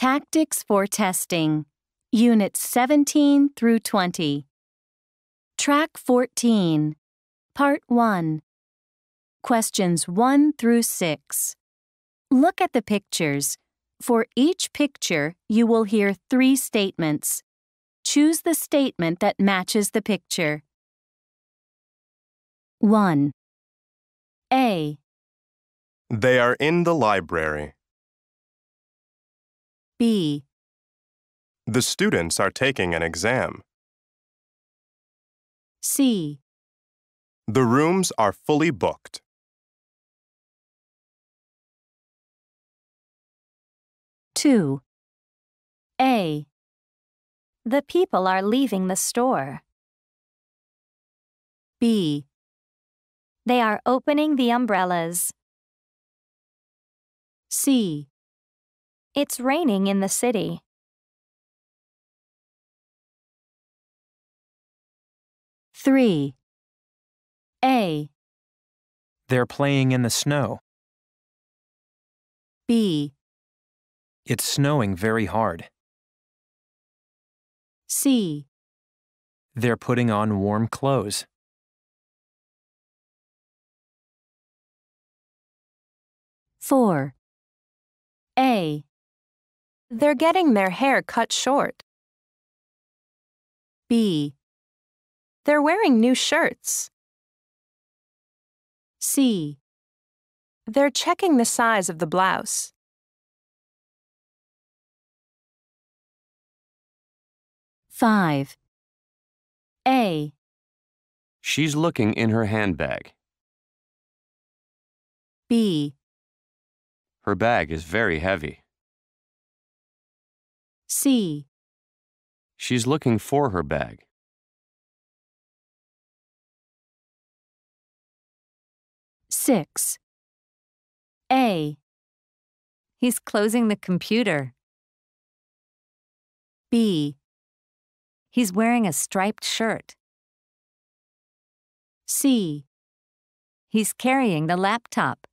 Tactics for Testing, Units 17 through 20. Track 14, Part 1. Questions 1 through 6. Look at the pictures. For each picture, you will hear three statements. Choose the statement that matches the picture. 1. A, They are in the library. B, The students are taking an exam. C, The rooms are fully booked. 2. A, The people are leaving the store. B, They are opening the umbrellas. C, It's raining in the city. Three. A, They're playing in the snow. B, It's snowing very hard. C, They're putting on warm clothes. Four. A, They're getting their hair cut short. B, They're wearing new shirts. C, They're checking the size of the blouse. Five. A, She's looking in her handbag. B, Her bag is very heavy. C, She's looking for her bag. Six. A, He's closing the computer. B, He's wearing a striped shirt. C, He's carrying the laptop.